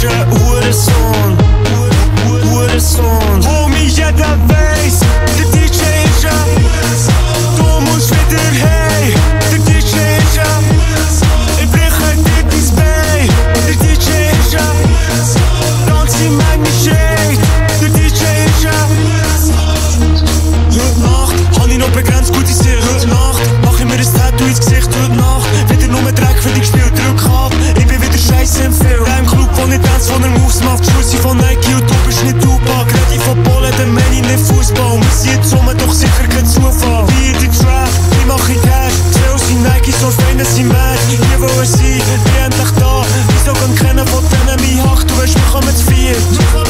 pressure. er Moves macht, Schulsi von Nike und du bist nicht Tupac. Rede von Polen, dann Mann ich nicht Fußball. Wir sind zusammen, doch sicher kein Zufall. Wie in die Trap, ich mache Cash. Zwei aus den Nike, so fein, dass mad match. Hier wollen sie, wir endlich da. Wieso kann keiner von denen mich hacht? Du weißt, wir kommen zu viert.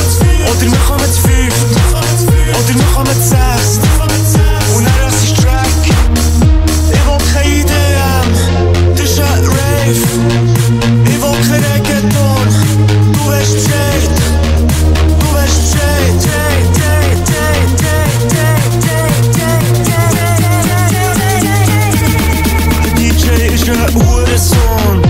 Uhr des Sohn